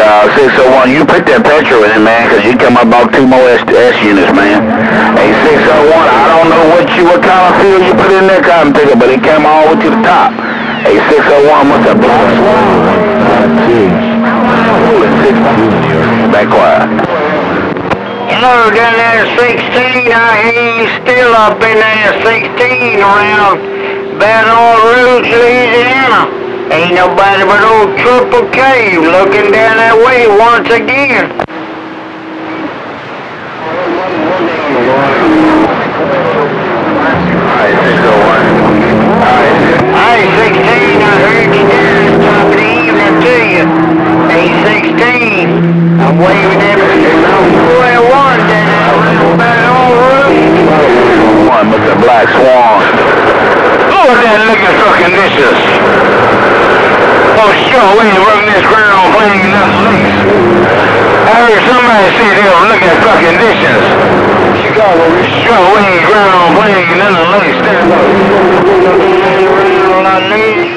uh, 601, you put that petrol in, man, because you come up about two more S, S units, man. Hey, 601, I don't know what you, what kind of fuel you put in there, cotton picker, but it came all the way to the top. Hey, 601, what's up, black swan? Back quiet. Hello, down there 16. I hear still up in there 16 around Baton Rouge. Nobody but old Triple K looking down that way once again. Alright, 601. Alright. Hey, 16, I heard you down at the top of the evening to you. Hey, 16, I'm waving everything. at Mr. 41 down there around Baton Rouge. One with the black swan. Look at that looking for conditions. Oh, sure, we ain't running this ground plane nothing loose. I heard somebody say they were looking for conditions. Chicago, we sure we ain't ground plane nothing loose. All I need.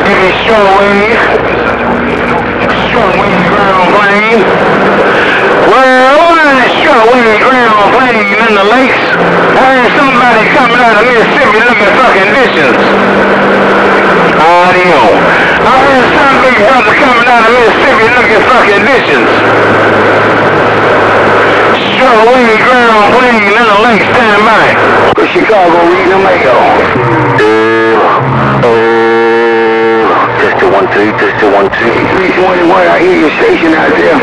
Give me short wing. Short wing ground plane. Well, over that short ground plane in the lakes, I somebody coming out of Mississippi looking for conditions. Audio. I heard some big brother coming out of Mississippi looking for conditions. Short wing ground plane in the lakes, stand by. Chicago reading the mail. one two, just two one two. Three twenty one. I hear your station out there.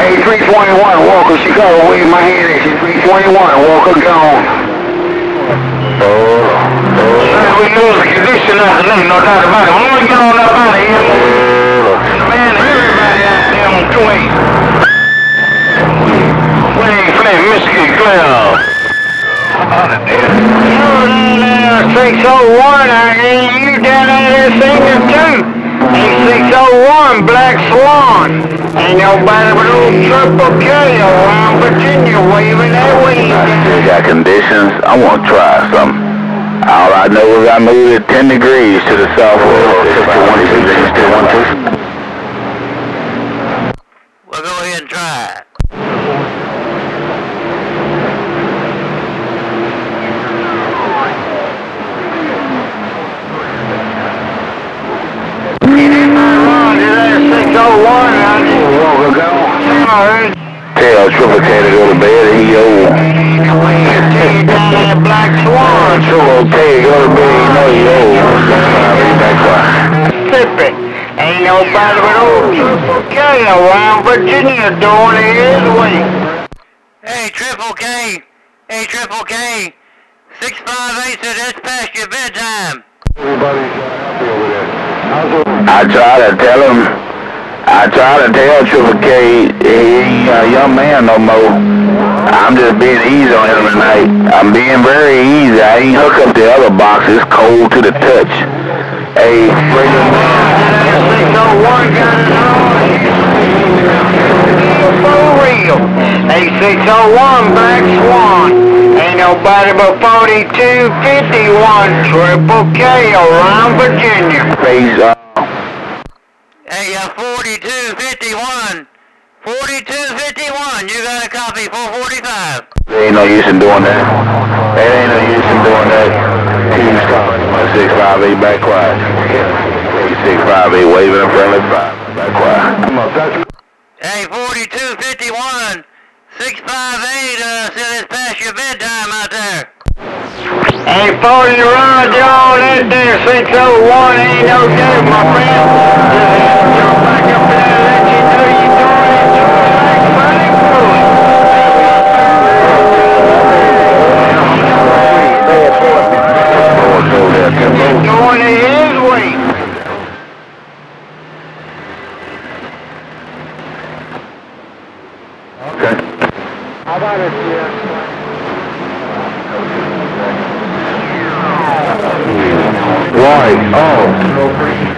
Hey, three twenty one. Walker, Chicago. Wave my hand at you. Three twenty one. Walker gone. Oh. we lose the condition out there, no doubt about it. We get on up here, everybody out there on Dwayne. Wayne Flint, Michigan Glen. Out of 601. 601, Black Swan. Ain't nobody but old Triple K around Virginia waving that wing. They got conditions. I want to try something. All I know is I moved it 10 degrees to the southwest. Well, go ahead and try it. Bed. You know he old. Back quiet. Mississippi. Ain't nobody but old Triple K around Virginia doing his way. Hey, Triple K. Hey, Triple K. 658 said that's past your bedtime. I try to tell him. I try to tell Triple K he ain't a young man no more. I'm just being easy on him tonight. I'm being very easy. I ain't hook up the other box. It's cold to the touch. Hey, bring him For real. Hey, 601 Black Swan. Ain't nobody but 4251 Triple K around Virginia. Praise, uh, Hey, uh, 4251. 4251. You got a copy 445. there ain't no use in doing that. There ain't no use in doing that. He's calling my 658 back quiet. 658 waving a friendly five. Back quiet. Come on, touch. Hey, 4251. 658 uh, said it's past your bedtime out there. Hey, 40 Roger on that there 601 ain't no good, my friend. Oh.